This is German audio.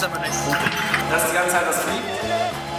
ist aber nice. Das ist die ganze Zeit das Fliegen.